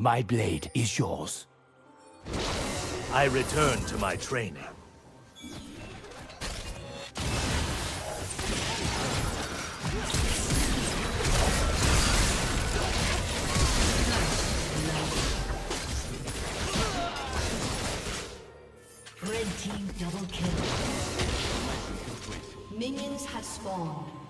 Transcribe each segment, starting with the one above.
My blade is yours. I return to my training. Red team double kill. Minions have spawned.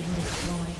been destroyed.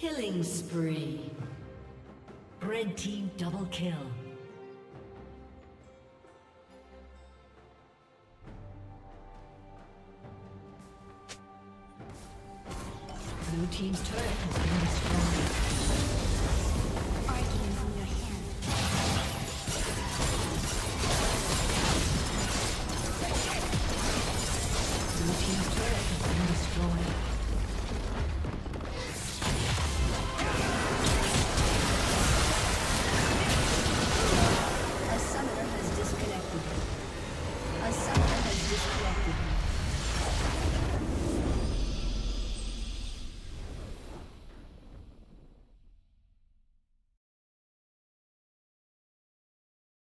Killing spree. Red team double kill. Blue team's turret has been destroyed. Arguing from your hand. Blue team's turret has been destroyed.